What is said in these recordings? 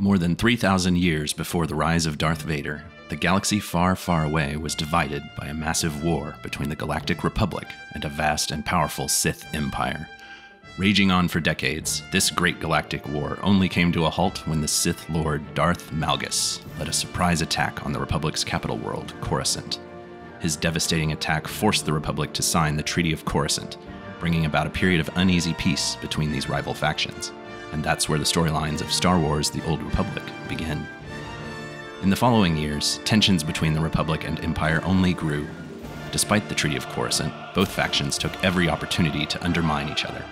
More than 3,000 years before the rise of Darth Vader, the galaxy far, far away was divided by a massive war between the Galactic Republic and a vast and powerful Sith Empire. Raging on for decades, this great galactic war only came to a halt when the Sith Lord Darth Malgus led a surprise attack on the Republic's capital world, Coruscant. His devastating attack forced the Republic to sign the Treaty of Coruscant, bringing about a period of uneasy peace between these rival factions. And that's where the storylines of Star Wars The Old Republic begin. In the following years, tensions between the Republic and Empire only grew. Despite the Treaty of Coruscant, both factions took every opportunity to undermine each other.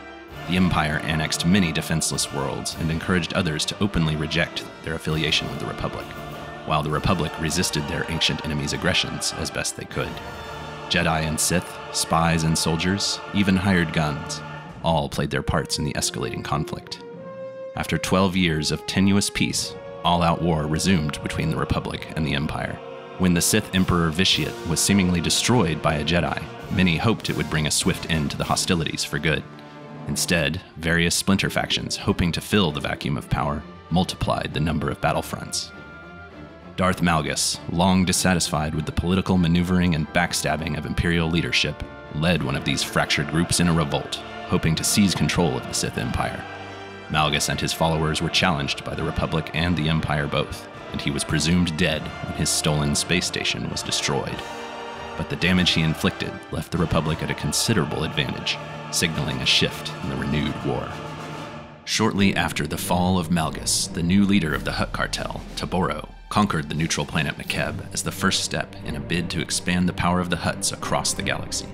The Empire annexed many defenseless worlds and encouraged others to openly reject their affiliation with the Republic, while the Republic resisted their ancient enemies' aggressions as best they could. Jedi and Sith, spies and soldiers, even hired guns, all played their parts in the escalating conflict. After 12 years of tenuous peace, all out war resumed between the Republic and the Empire. When the Sith Emperor Vitiate was seemingly destroyed by a Jedi, many hoped it would bring a swift end to the hostilities for good. Instead, various splinter factions, hoping to fill the vacuum of power, multiplied the number of battlefronts. Darth Malgus, long dissatisfied with the political maneuvering and backstabbing of Imperial leadership, led one of these fractured groups in a revolt, hoping to seize control of the Sith Empire. Malgus and his followers were challenged by the Republic and the Empire both, and he was presumed dead when his stolen space station was destroyed. But the damage he inflicted left the Republic at a considerable advantage, signaling a shift in the renewed war. Shortly after the fall of Malgus, the new leader of the Hutt cartel, Toborro, conquered the neutral planet Makeb as the first step in a bid to expand the power of the Hutts across the galaxy.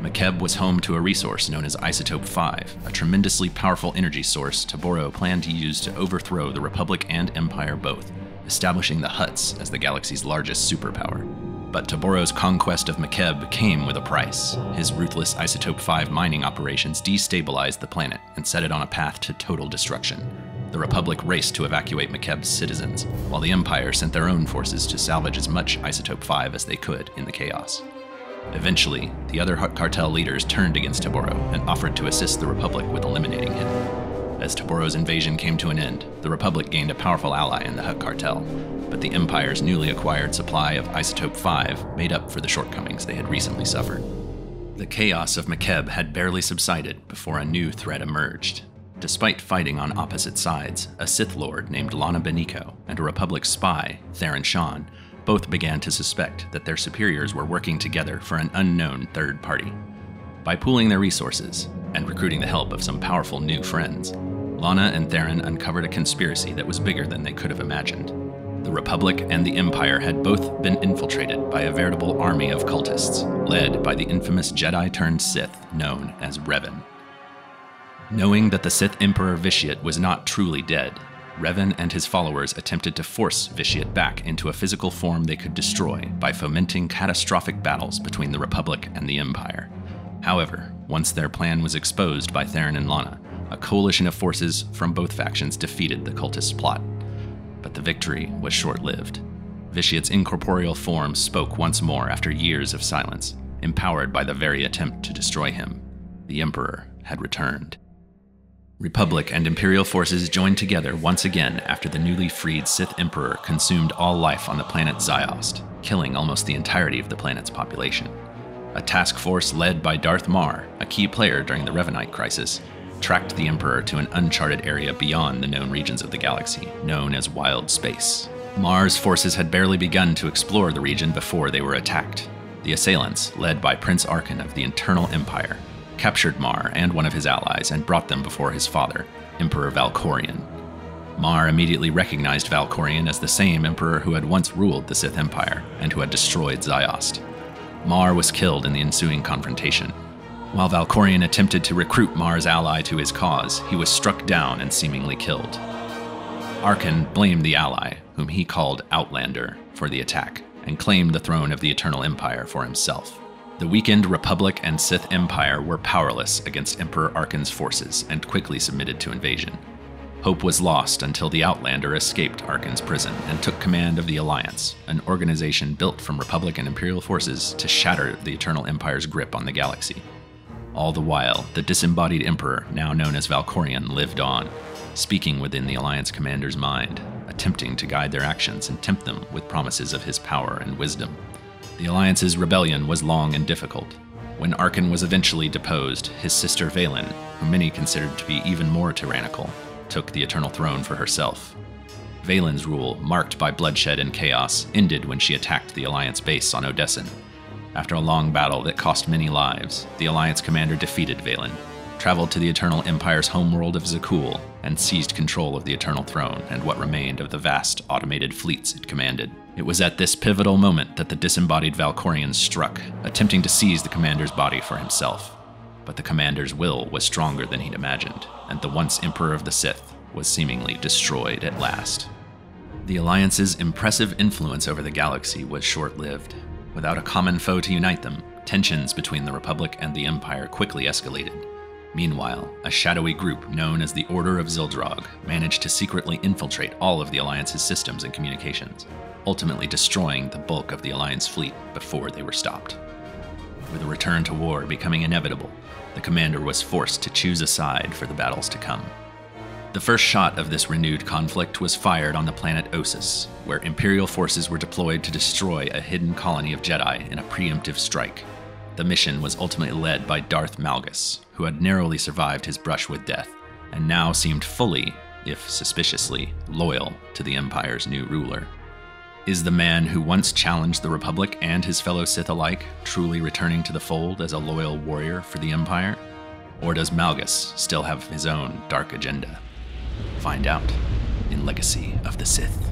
Makeb was home to a resource known as Isotope 5, a tremendously powerful energy source Toborro planned to use to overthrow the Republic and Empire both, establishing the Hutts as the galaxy's largest superpower. But Toborro's conquest of Makeb came with a price. His ruthless Isotope 5 mining operations destabilized the planet and set it on a path to total destruction. The Republic raced to evacuate Makeb's citizens, while the Empire sent their own forces to salvage as much Isotope 5 as they could in the chaos. Eventually, the other cartel leaders turned against Toborro and offered to assist the Republic with eliminating him. As Toborro's invasion came to an end, the Republic gained a powerful ally in the Hutt cartel, but the Empire's newly acquired supply of Isotope 5 made up for the shortcomings they had recently suffered. The chaos of Makeb had barely subsided before a new threat emerged. Despite fighting on opposite sides, a Sith Lord named Lana Beniko and a Republic spy, Theron Shan, both began to suspect that their superiors were working together for an unknown third party. By pooling their resources and recruiting the help of some powerful new friends, Lana and Theron uncovered a conspiracy that was bigger than they could have imagined. The Republic and the Empire had both been infiltrated by a veritable army of cultists, led by the infamous Jedi turned Sith known as Revan. Knowing that the Sith Emperor Vitiate was not truly dead, Revan and his followers attempted to force Vitiate back into a physical form they could destroy by fomenting catastrophic battles between the Republic and the Empire. However, once their plan was exposed by Theron and Lana, a coalition of forces from both factions defeated the cultists' plot. But the victory was short lived. Vitiate's incorporeal form spoke once more after years of silence, empowered by the very attempt to destroy him. The Emperor had returned. Republic and Imperial forces joined together once again after the newly freed Sith Emperor consumed all life on the planet Ziost, killing almost the entirety of the planet's population. A task force led by Darth Marr, a key player during the Revanite crisis, tracked the Emperor to an uncharted area beyond the known regions of the galaxy, known as Wild Space. Marr's forces had barely begun to explore the region before they were attacked. The assailants, led by Prince Arcann of the Eternal Empire, captured Marr and one of his allies and brought them before his father, Emperor Valkorion. Marr immediately recognized Valkorion as the same emperor who had once ruled the Sith Empire and who had destroyed Ziost. Marr was killed in the ensuing confrontation. While Valkorion attempted to recruit Marr's ally to his cause, he was struck down and seemingly killed. Arcann blamed the ally, whom he called Outlander, for the attack, and claimed the throne of the Eternal Empire for himself. The weakened Republic and Sith Empire were powerless against Emperor Arcann's forces and quickly submitted to invasion. Hope was lost until the Outlander escaped Arcann's prison and took command of the Alliance, an organization built from Republic and Imperial forces to shatter the Eternal Empire's grip on the galaxy. All the while, the disembodied Emperor, now known as Valkorion, lived on, speaking within the Alliance commander's mind, attempting to guide their actions and tempt them with promises of his power and wisdom. The Alliance's rebellion was long and difficult. When Arcann was eventually deposed, his sister Vaylin, who many considered to be even more tyrannical, took the Eternal Throne for herself. Vaylin's rule, marked by bloodshed and chaos, ended when she attacked the Alliance base on Odessen. After a long battle that cost many lives, the Alliance commander defeated Vaylin, traveled to the Eternal Empire's homeworld of Zakuul, and seized control of the Eternal Throne and what remained of the vast automated fleets it commanded. It was at this pivotal moment that the disembodied Valkorion struck, attempting to seize the commander's body for himself. But the commander's will was stronger than he'd imagined, and the once Emperor of the Sith was seemingly destroyed at last. The Alliance's impressive influence over the galaxy was short lived. Without a common foe to unite them, tensions between the Republic and the Empire quickly escalated. Meanwhile, a shadowy group known as the Order of Zildrog managed to secretly infiltrate all of the Alliance's systems and communications, ultimately destroying the bulk of the Alliance fleet before they were stopped. With a return to war becoming inevitable, the commander was forced to choose a side for the battles to come. The first shot of this renewed conflict was fired on the planet Ossus, where Imperial forces were deployed to destroy a hidden colony of Jedi in a preemptive strike. The mission was ultimately led by Darth Malgus, who had narrowly survived his brush with death, and now seemed fully, if suspiciously, loyal to the Empire's new ruler. Is the man who once challenged the Republic and his fellow Sith alike truly returning to the fold as a loyal warrior for the Empire? Or does Malgus still have his own dark agenda? Find out in Legacy of the Sith.